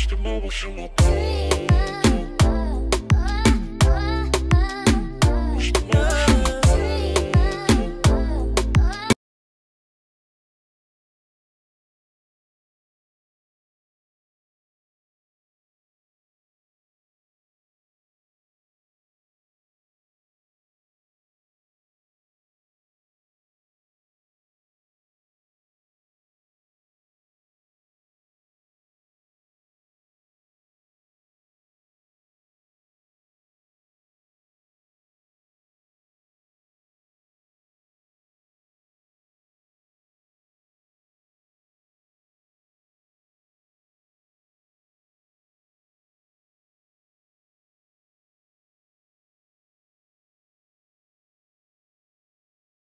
して回しまった